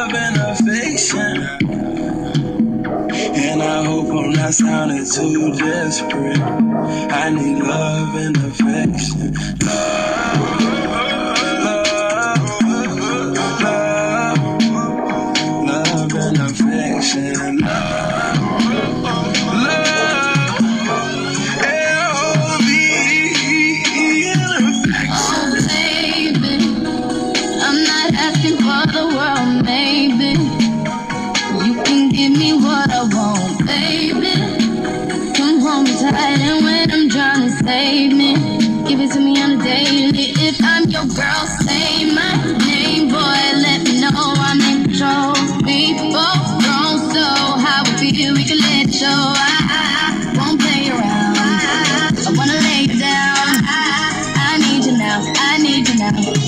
I've been a fiction. And I hope I'm not sounding too desperate. I need love and affection. Love. Love, love, love and affection. Love. silent when I'm trying to save me. Give it to me on a daily. If I'm your girl, say my name, boy. Let me know I'm in control. We both grown, so how we feel, we can let it show. I, I, I won't play around. I, I wanna lay you down. I, I need you now. I need you now.